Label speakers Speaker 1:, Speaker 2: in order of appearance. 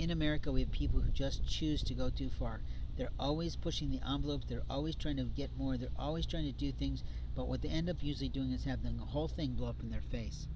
Speaker 1: in America, we have people who just choose to go too far. They're always pushing the envelope. They're always trying to get more. They're always trying to do things. But what they end up usually doing is having the whole thing blow up in their face.